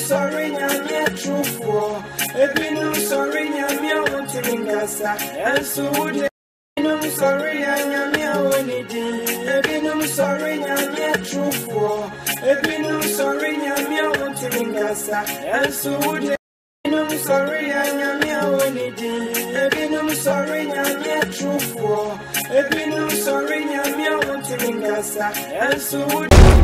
usori nyame atrofoɔ ebinom sɔre nyame a wɔntumi nkasa ɛnso wode ebinom sɔre yɛ nyame a wɔne din ebinom sɔre nyame atrofoɔ ebinom sɔre nyame a wɔntumi nkasa ɛnso wode ebinom sɔre yɛ nyame a wɔne din ebinom sɔre nyame I'm sɔre nyame a wɔntumi nkasa ɛnso wode